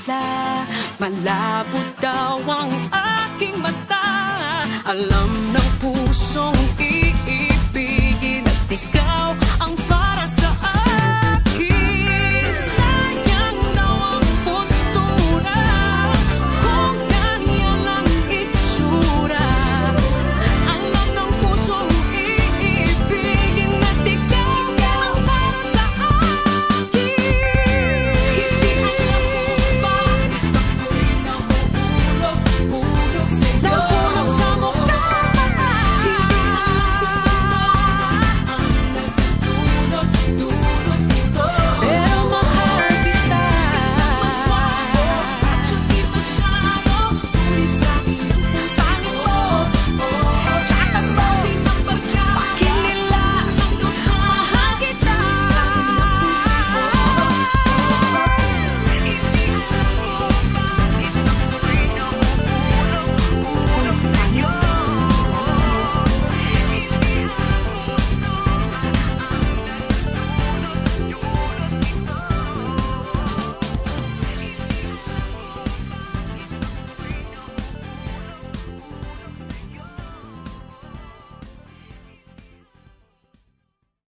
kilala Malabo daw ang aking mata. Alam ng puso